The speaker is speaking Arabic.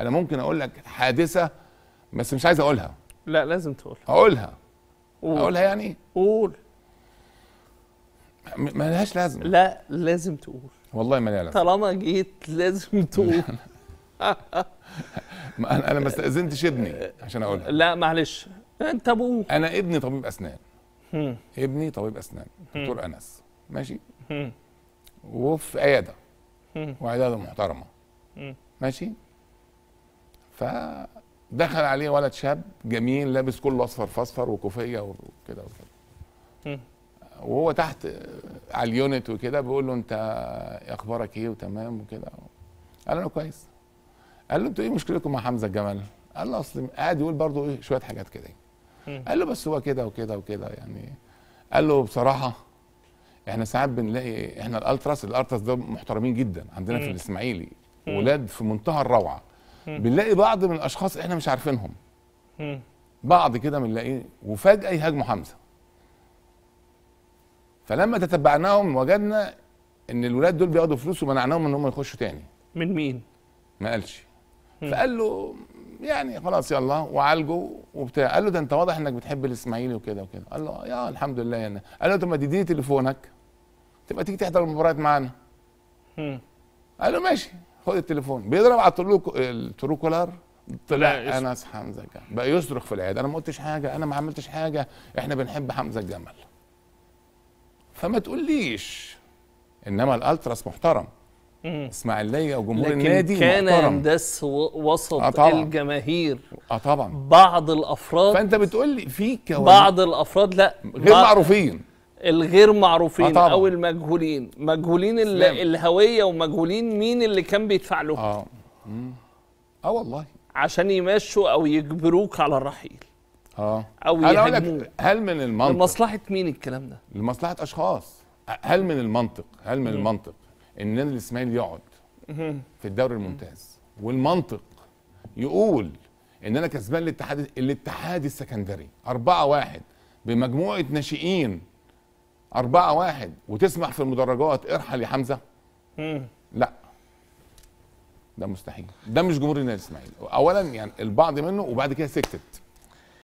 أنا ممكن أقول لك حادثة بس مش عايز أقولها. لا لازم تقول. أقولها. قول. أقولها يعني؟ قول. ما لهاش لازمة. لا لازم تقول. والله ما لها لازمة. طالما جيت لازم تقول. ما أنا أنا ما استأذنتش ابني عشان أقولها. لا معلش. أنت ابوه أنا ابني طبيب أسنان. ابني طبيب أسنان. دكتور أنس. ماشي. وفي عيادة. وعيادة محترمة. ماشي؟ فدخل عليه ولد شاب جميل لابس كله أصفر فاصفر وكوفية وكده وكده. وهو تحت على اليونت وكده بيقول له أنت أخبارك إيه وتمام وكده قال له كويس قال له أنتوا إيه مشكلتكم مع حمزة الجمل قال له أصل قاعد يقول برضه إيه شوية حاجات كده. قال له بس هو كده وكده وكده يعني قال له بصراحة إحنا ساعات بنلاقي إحنا الألتراس الألتراس ده محترمين جدا عندنا في. الإسماعيلي. ولاد في منتهى الروعة. بنلاقي بعض من الأشخاص إحنا مش عارفينهم. بعض كده بنلاقيه وفجأة يهاجموا حمزة. فلما تتبعناهم وجدنا إن الولاد دول بياخدوا فلوس ومنعناهم إن هم يخشوا تاني. من مين؟ ما قالش. فقال له يعني خلاص يلا وعالجه وبتاع. قال له ده أنت واضح إنك بتحب الإسماعيلي وكده وكده. قال له يا الحمد لله يعني. قال له طب ما تديني تليفونك. تبقى تيجي تحضر المباريات معانا. قال له ماشي. خد التليفون. بيضرب على ال Truecaller طلع. انس حمزة الجمل. بقى يصرخ في العيادة. أنا ما قلتش حاجة. أنا ما عملتش حاجة. إحنا بنحب حمزة الجمل. فما تقوليش. إنما الألتراس محترم. إسماعيلية وجمهور لكن النادي كان محترم. يندس وسط آه. الجماهير. آه طبعا. بعض الأفراد فأنت بتقول لي في كواليس بعض الأفراد لا غير معروفين. الغير معروفين آه. أو المجهولين. مجهولين. الهوية ومجهولين مين اللي كان بيدفع له آه. آه والله. عشان يمشوا أو يجبروك على الرحيل. آه. يهاجموه. لك هل من المنطق؟ لمصلحة مين الكلام ده؟ لمصلحة أشخاص. هل من المنطق؟ هل من المنطق إن نادي الإسماعيلي يقعد في الدوري الممتاز؟ والمنطق يقول إن أنا كسبان الاتحاد الاتحاد السكندري 4 1 بمجموعة ناشئين 4 1 وتسمح في المدرجات. ارحل يا حمزة. مم. لا. ده مستحيل. ده مش جمهور النادي الإسماعيلي. اولا يعني البعض منه وبعد كده سكتت.